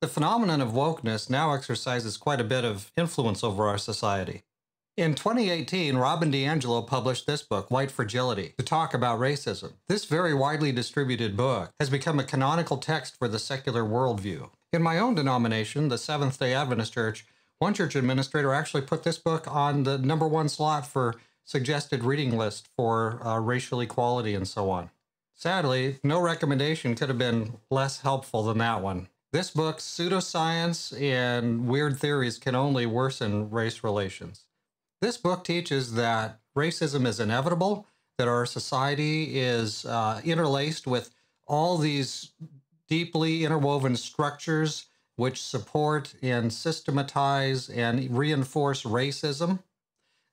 The phenomenon of wokeness now exercises quite a bit of influence over our society. In 2018, Robin DiAngelo published this book, White Fragility, to talk about racism. This very widely distributed book has become a canonical text for the secular worldview. In my own denomination, the Seventh day Adventist Church, one church administrator actually put this book on the number one slot for suggested reading list for uh, racial equality and so on. Sadly, no recommendation could have been less helpful than that one. This book, pseudoscience and weird theories can only worsen race relations. This book teaches that racism is inevitable, that our society is uh, interlaced with all these deeply interwoven structures which support and systematize and reinforce racism,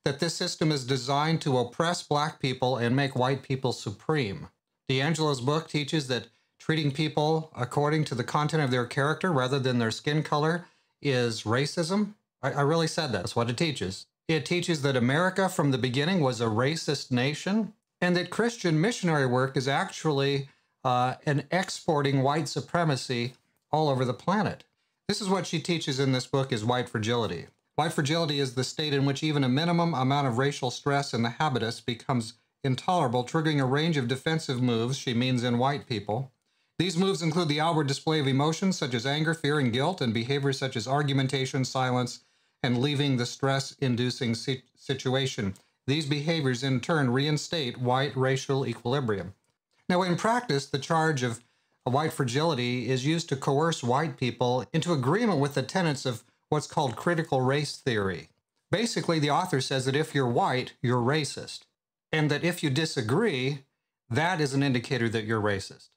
that this system is designed to oppress black people and make white people supreme. DiAngelo's book teaches that treating people according to the content of their character rather than their skin color is racism. I, I really said that. That's what it teaches. It teaches that America from the beginning was a racist nation and that Christian missionary work is actually uh, an exporting white supremacy all over the planet. This is what she teaches in this book is white fragility. White fragility is the state in which even a minimum amount of racial stress in the habitus becomes intolerable, triggering a range of defensive moves, she means in white people, these moves include the outward display of emotions such as anger, fear, and guilt, and behaviors such as argumentation, silence, and leaving the stress inducing situation. These behaviors in turn reinstate white racial equilibrium. Now, in practice, the charge of white fragility is used to coerce white people into agreement with the tenets of what's called critical race theory. Basically, the author says that if you're white, you're racist, and that if you disagree, that is an indicator that you're racist.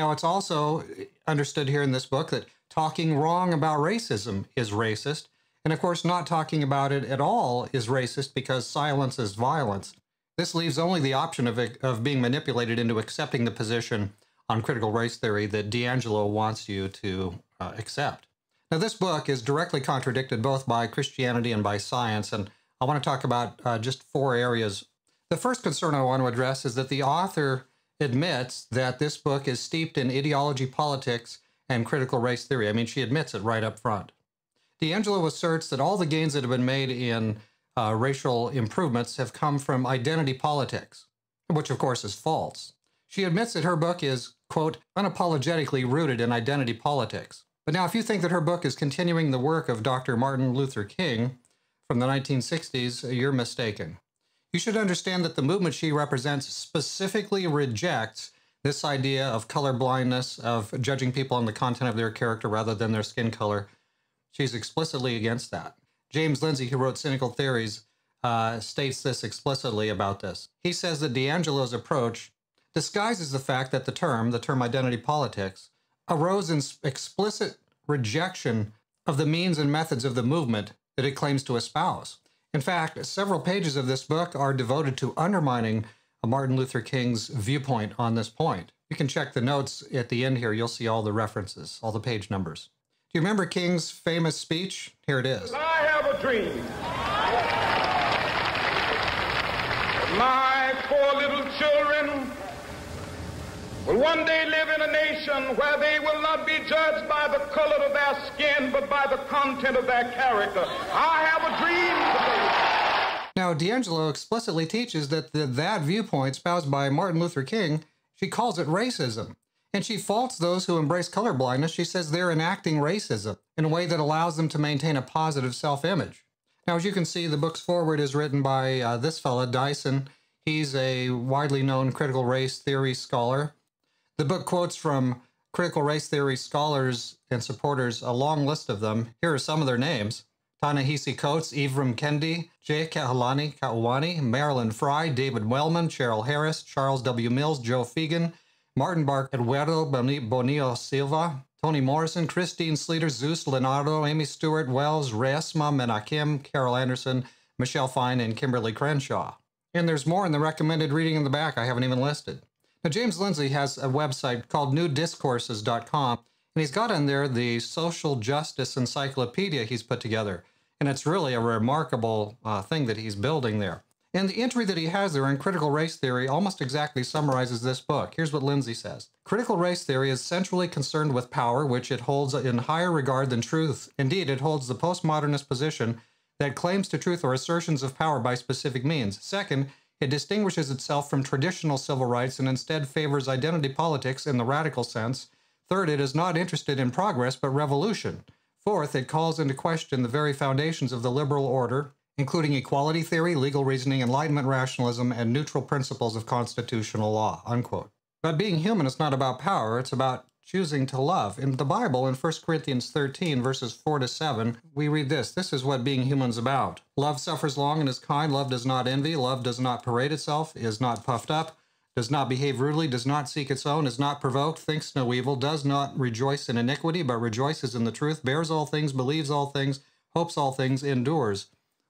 Now, it's also understood here in this book that talking wrong about racism is racist. And of course, not talking about it at all is racist because silence is violence. This leaves only the option of, of being manipulated into accepting the position on critical race theory that DiAngelo wants you to uh, accept. Now, this book is directly contradicted both by Christianity and by science, and I want to talk about uh, just four areas. The first concern I want to address is that the author admits that this book is steeped in ideology, politics, and critical race theory. I mean, she admits it right up front. DiAngelo asserts that all the gains that have been made in uh, racial improvements have come from identity politics, which of course is false. She admits that her book is, quote, unapologetically rooted in identity politics. But now, if you think that her book is continuing the work of Dr. Martin Luther King from the 1960s, you're mistaken. You should understand that the movement she represents specifically rejects this idea of color blindness, of judging people on the content of their character rather than their skin color. She's explicitly against that. James Lindsay, who wrote Cynical Theories, uh, states this explicitly about this. He says that DiAngelo's approach disguises the fact that the term, the term identity politics, arose in explicit rejection of the means and methods of the movement that it claims to espouse. In fact, several pages of this book are devoted to undermining Martin Luther King's viewpoint on this point. You can check the notes at the end here. You'll see all the references, all the page numbers. Do you remember King's famous speech? Here it is. I have a dream. My poor little children will one day live in a nation where they will not be judged by the color of their skin, but by the content of their character. I have a dream today. Now, DiAngelo explicitly teaches that the, that viewpoint espoused by Martin Luther King, she calls it racism. And she faults those who embrace colorblindness. She says they're enacting racism in a way that allows them to maintain a positive self image. Now, as you can see, the book's foreword is written by uh, this fella, Dyson. He's a widely known critical race theory scholar. The book quotes from critical race theory scholars and supporters, a long list of them. Here are some of their names. Ta-Nehisi Coates, Ibram Kendi, J. Kēhaulani Kauanui, Marilyn Frye, David Wellman, Cheryl Harris, Charles W. Mills, Joe Feagin, Martin Bark, Eduardo Bonilla-Silva, Toni Morrison, Christine Sleeter, Zeus Leonardo, Amy Stuart, Wells, Resmaa Menakem, Carol Anderson, Michelle Fine, and Kimberlé Crenshaw. And there's more in the recommended reading in the back I haven't even listed. Now, James Lindsay has a website called newdiscourses.com, and he's got in there the social justice encyclopedia he's put together. And it's really a remarkable uh, thing that he's building there. And the entry that he has there in critical race theory almost exactly summarizes this book. Here's what Lindsay says Critical race theory is centrally concerned with power, which it holds in higher regard than truth. Indeed, it holds the postmodernist position that claims to truth or assertions of power by specific means. Second, it distinguishes itself from traditional civil rights and instead favors identity politics in the radical sense. Third, it is not interested in progress but revolution. Fourth, it calls into question the very foundations of the liberal order including equality theory, legal reasoning, enlightenment rationalism, and neutral principles of constitutional law. Unquote. But being human is not about power, it's about choosing to love. In the Bible, in 1 Corinthians 13, verses 4 to 7, we read this This is what being human's about. Love suffers long and is kind. Love does not envy. Love does not parade itself, is not puffed up, does not behave rudely, does not seek its own, is not provoked, thinks no evil, does not rejoice in iniquity, but rejoices in the truth, bears all things, believes all things, hopes all things, endures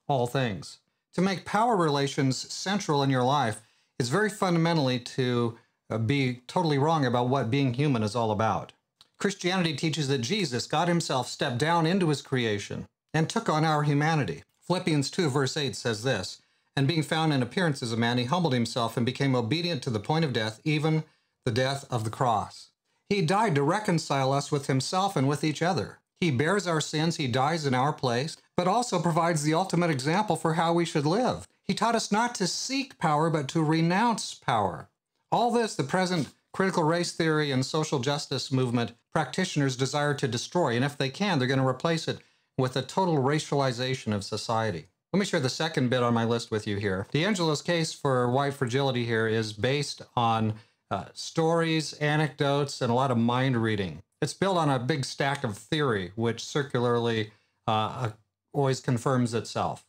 all things. To make power relations central in your life is very fundamentally to Uh, be totally wrong about what being human is all about. Christianity teaches that Jesus, God Himself, stepped down into His creation and took on our humanity. Philippians 2, verse 8 says this And being found in appearance as a man, He humbled Himself and became obedient to the point of death, even the death of the cross. He died to reconcile us with Himself and with each other. He bears our sins, He dies in our place, but also provides the ultimate example for how we should live. He taught us not to seek power, but to renounce power. All this, the present critical race theory and social justice movement practitioners desire to destroy, and if they can, they're going to replace it with a total racialization of society. Let me share the second bit on my list with you here. DiAngelo's case for white fragility here is based on uh, stories, anecdotes, and a lot of mind reading. It's built on a big stack of theory, which circularly uh, always confirms itself.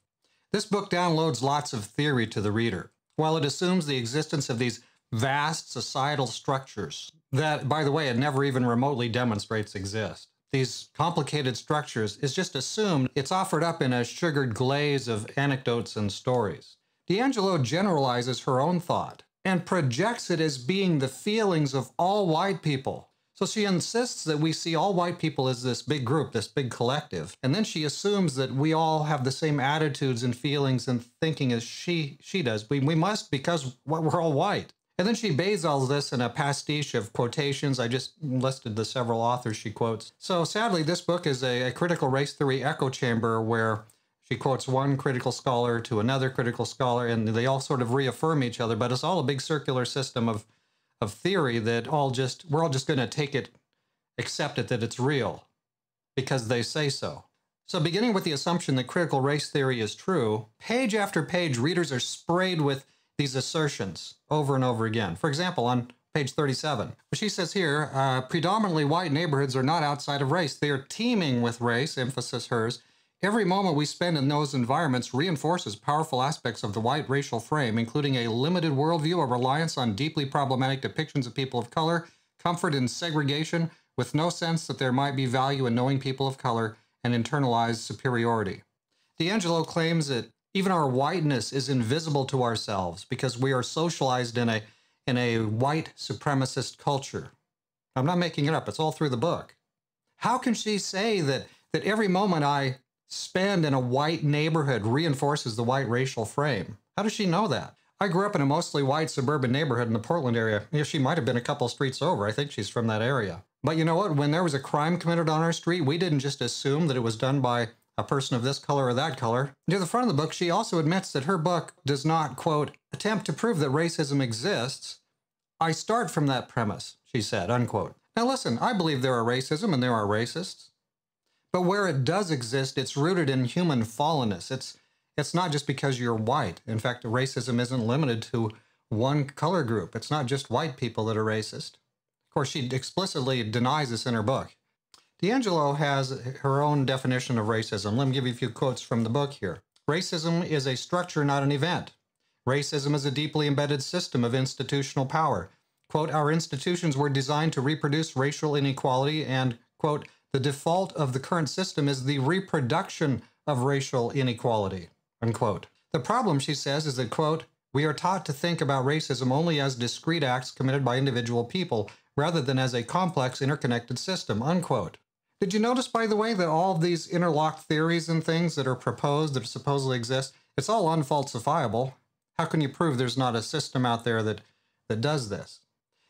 This book downloads lots of theory to the reader, while it assumes the existence of these vast societal structures that, by the way, it never even remotely demonstrates exist. These complicated structures is just assumed, it's offered up in a sugared glaze of anecdotes and stories. DiAngelo generalizes her own thought and projects it as being the feelings of all white people so she insists that we see all white people as this big group, this big collective. And then she assumes that we all have the same attitudes and feelings and thinking as she she does. We, we must because we're all white. And then she bathes all this in a pastiche of quotations. I just listed the several authors she quotes. So sadly, this book is a, a critical race theory echo chamber where she quotes one critical scholar to another critical scholar, and they all sort of reaffirm each other. But it's all a big circular system of of theory that all just we're all just going to take it accept it that it's real because they say so so beginning with the assumption that critical race theory is true page after page readers are sprayed with these assertions over and over again. For example on page 37 she says here uh, predominantly white neighborhoods are not outside of race. They are teeming with race emphasis hers. Every moment we spend in those environments reinforces powerful aspects of the white racial frame, including a limited worldview, a reliance on deeply problematic depictions of people of color, comfort in segregation, with no sense that there might be value in knowing people of color, and internalized superiority. DiAngelo claims that even our whiteness is invisible to ourselves because we are socialized in a, in a white supremacist culture. I'm not making it up, it's all through the book. How can she say that, that every moment I spend in a white neighborhood reinforces the white racial frame. How does she know that? I grew up in a mostly white suburban neighborhood in the Portland area. She might have been a couple streets over. I think she's from that area. But you know what? When there was a crime committed on our street, we didn't just assume that it was done by a person of this color or that color. Near the front of the book, she also admits that her book does not, quote, attempt to prove that racism exists. I start from that premise, she said, unquote. Now listen, I believe there are racism and there are racists. But where it does exist, it's rooted in human fallenness. It's it's not just because you're white. In fact, racism isn't limited to one color group. It's not just white people that are racist. Of course, she explicitly denies this in her book. DiAngelo has her own definition of racism. Let me give you a few quotes from the book here. Racism is a structure, not an event. Racism is a deeply embedded system of institutional power. Quote, our institutions were designed to reproduce racial inequality and, quote, the default of the current system is the reproduction of racial inequality. Unquote. The problem, she says, is that, quote, we are taught to think about racism only as discrete acts committed by individual people, rather than as a complex, interconnected system, unquote. Did you notice, by the way, that all of these interlocked theories and things that are proposed that supposedly exist, it's all unfalsifiable. How can you prove there's not a system out there that, that does this?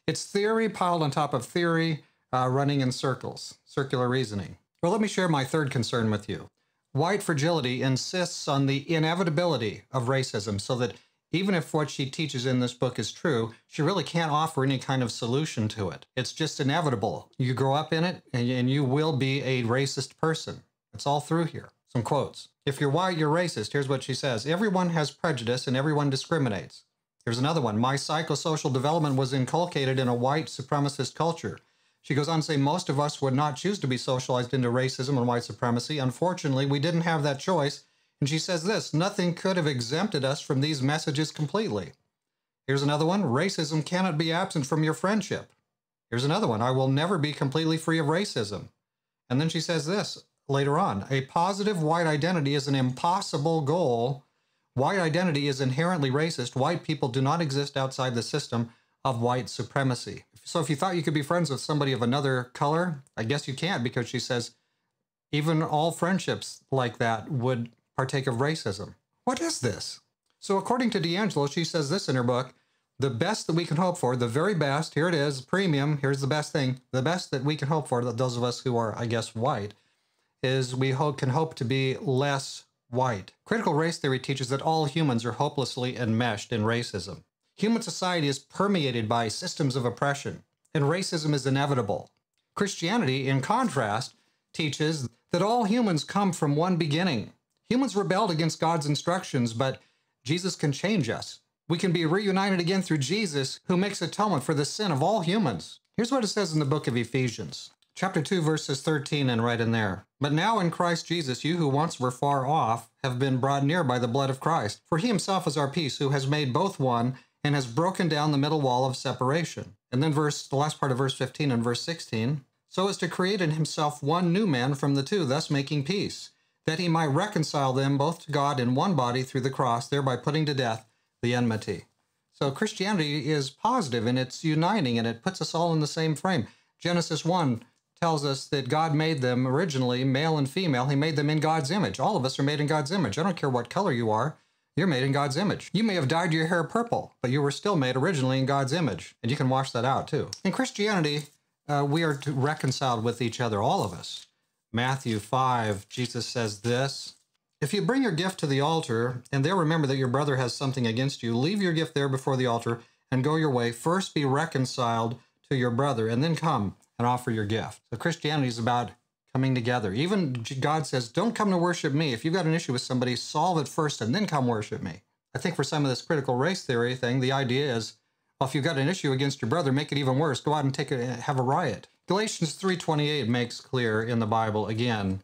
It's theory piled on top of theory, uh, running in circles, circular reasoning. Well, let me share my third concern with you. White fragility insists on the inevitability of racism so that even if what she teaches in this book is true, she really can't offer any kind of solution to it. It's just inevitable. You grow up in it and, you will be a racist person. It's all through here. Some quotes. If you're white, you're racist. Here's what she says Everyone has prejudice and everyone discriminates. Here's another one. My psychosocial development was inculcated in a white supremacist culture. She goes on to say most of us would not choose to be socialized into racism and white supremacy. Unfortunately, we didn't have that choice. And she says this nothing could have exempted us from these messages completely. Here's another one racism cannot be absent from your friendship. Here's another one I will never be completely free of racism. And then she says this later on a positive white identity is an impossible goal. White identity is inherently racist. White people do not exist outside the system of white supremacy. So if you thought you could be friends with somebody of another color, I guess you can't because she says even all friendships like that would partake of racism. What is this? So according to DiAngelo, she says this in her book, the best that we can hope for, the very best, here it is, premium, here's the best thing, the best that we can hope for, that those of us who are, I guess, white, is we hope, can hope to be less white. Critical race theory teaches that all humans are hopelessly enmeshed in racism. Human society is permeated by systems of oppression, and racism is inevitable. Christianity, in contrast, teaches that all humans come from one beginning. Humans rebelled against God's instructions, but Jesus can change us. We can be reunited again through Jesus, who makes atonement for the sin of all humans. Here's what it says in the book of Ephesians, chapter 2, verses 13, and right in there. But now in Christ Jesus, you who once were far off have been brought near by the blood of Christ. For he himself is our peace, who has made both one and has broken down the middle wall of separation. And then verse the last part of verse 15 and verse 16, so as to create in himself one new man from the two, thus making peace, that he might reconcile them both to God in one body through the cross, thereby putting to death the enmity. So Christianity is positive and it's uniting and it puts us all in the same frame. Genesis 1 tells us that God made them originally male and female. He made them in God's image. All of us are made in God's image. I don't care what color you are. You're made in God's image. You may have dyed your hair purple, but you were still made originally in God's image. And you can wash that out too. In Christianity, uh, we are reconciled with each other, all of us. Matthew 5, Jesus says this If you bring your gift to the altar, and there remember that your brother has something against you, leave your gift there before the altar and go your way. First be reconciled to your brother, and then come and offer your gift. So Christianity is about coming together. Even God says, don't come to worship me. If you've got an issue with somebody, solve it first and then come worship me. I think for some of this critical race theory thing, the idea is, well, if you've got an issue against your brother, make it even worse. Go out and take a, have a riot. Galatians 3.28 makes clear in the Bible, again,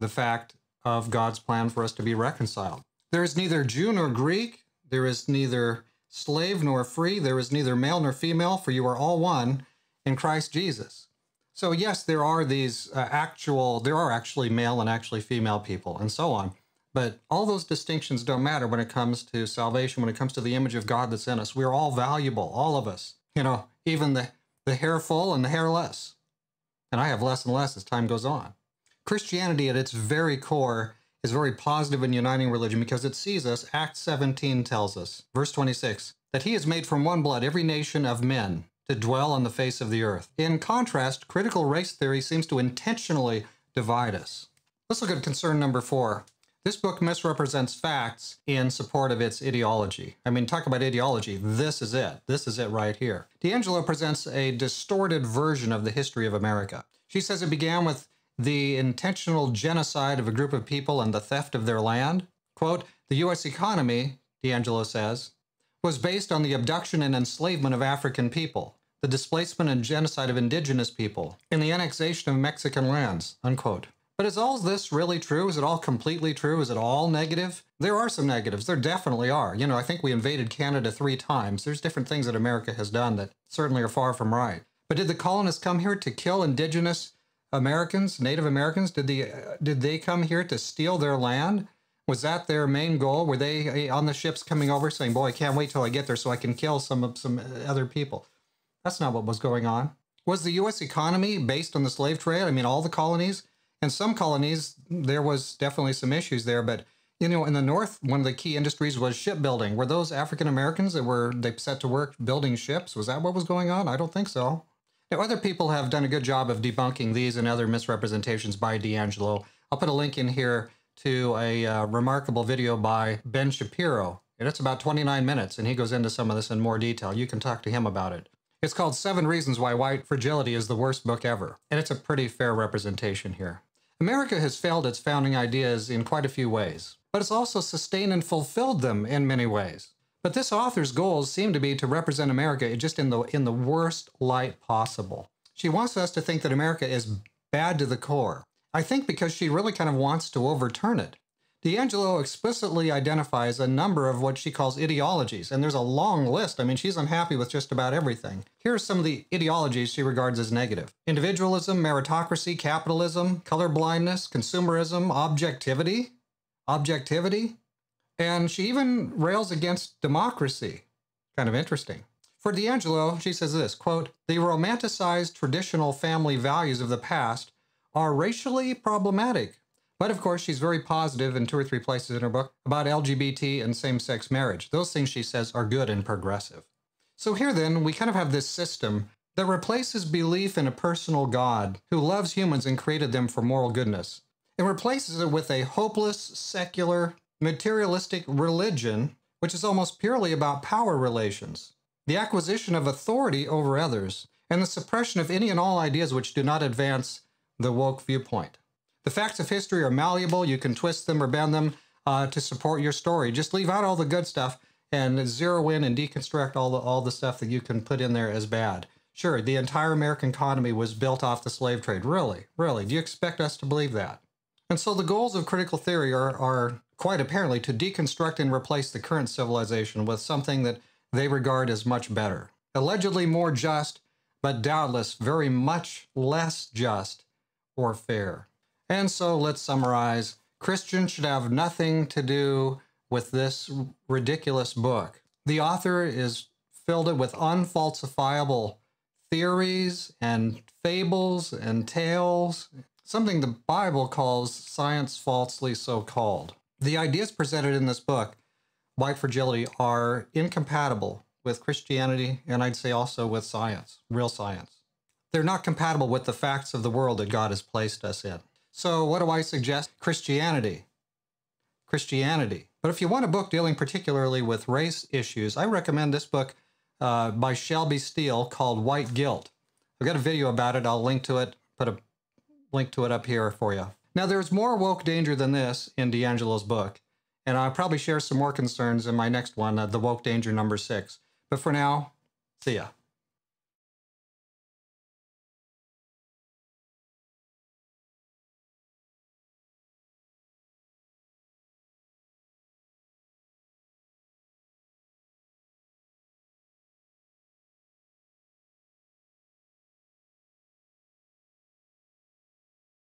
the fact of God's plan for us to be reconciled. There is neither Jew nor Greek. There is neither slave nor free. There is neither male nor female, for you are all one in Christ Jesus. So yes, there are these uh, actual, there are actually male and actually female people and so on. But all those distinctions don't matter when it comes to salvation, when it comes to the image of God that's in us. We're all valuable, all of us. You know, even the, the hair full and the hair less. And I have less and less as time goes on. Christianity at its very core is very positive and uniting religion because it sees us, Acts 17 tells us, verse 26, that he has made from one blood every nation of men to dwell on the face of the earth. In contrast, critical race theory seems to intentionally divide us. Let's look at concern number four. This book misrepresents facts in support of its ideology. I mean, talk about ideology. This is it. This is it right here. DiAngelo presents a distorted version of the history of America. She says it began with the intentional genocide of a group of people and the theft of their land. Quote, the U.S. economy, DiAngelo says, was based on the abduction and enslavement of African people, the displacement and genocide of indigenous people, and the annexation of Mexican lands, unquote. But is all this really true? Is it all completely true? Is it all negative? There are some negatives. There definitely are. You know, I think we invaded Canada three times. There's different things that America has done that certainly are far from right. But did the colonists come here to kill indigenous Americans, Native Americans? Did the uh, did they come here to steal their land? Was that their main goal? Were they eh, on the ships coming over saying, "Boy, I can't wait till I get there so I can kill some of some other people"? That's not what was going on. Was the U.S. economy based on the slave trade? I mean, all the colonies and some colonies there was definitely some issues there, but You know, in the North, one of the key industries was shipbuilding. Were those African Americans that were they set to work building ships? Was that what was going on? I don't think so. Now, other people have done a good job of debunking these and other misrepresentations by DiAngelo. I'll put a link in here to a uh, remarkable video by Ben Shapiro, and it's about 29 minutes, and he goes into some of this in more detail. You can talk to him about it. It's called Seven Reasons Why White Fragility is the Worst Book Ever, and it's a pretty fair representation here. America has failed its founding ideas in quite a few ways, but it's also sustained and fulfilled them in many ways. But this author's goals seem to be to represent America just in the in the worst light possible. She wants us to think that America is bad to the core. I think because she really kind of wants to overturn it. DiAngelo explicitly identifies a number of what she calls ideologies, and there's a long list. I mean, she's unhappy with just about everything. Here are some of the ideologies she regards as negative individualism, meritocracy, capitalism, colorblindness, consumerism, objectivity. Objectivity. And she even rails against democracy. Kind of interesting. For DiAngelo, she says this quote, the romanticized traditional family values of the past are racially problematic but of course, she's very positive in two or three places in her book about LGBT and same sex marriage. Those things she says are good and progressive. So here then, we kind of have this system that replaces belief in a personal God who loves humans and created them for moral goodness, and replaces it with a hopeless, secular, materialistic religion, which is almost purely about power relations, the acquisition of authority over others, and the suppression of any and all ideas which do not advance the woke viewpoint. The facts of history are malleable. You can twist them or bend them uh, to support your story. Just leave out all the good stuff and zero in and deconstruct all the all the stuff that you can put in there as bad. Sure, the entire American economy was built off the slave trade. Really, really, do you expect us to believe that? And so the goals of critical theory are, are quite apparently to deconstruct and replace the current civilization with something that they regard as much better, allegedly more just, but doubtless very much less just or fair. And so let's summarize Christians should have nothing to do with this ridiculous book. The author is filled it with unfalsifiable theories and fables and tales, something the Bible calls science falsely so called. The ideas presented in this book, White Fragility, are incompatible with Christianity and I'd say also with science, real science. They're not compatible with the facts of the world that God has placed us in. So, what do I suggest? Christianity. Christianity. But if you want a book dealing particularly with race issues, I recommend this book uh, by Shelby Steele called White Guilt. I've got a video about it. I'll link to it, put a link to it up here for you. Now, there's more woke danger than this in DiAngelo's book, and I'll probably share some more concerns in my next one, uh, The Woke Danger Number Six. But for now, see ya.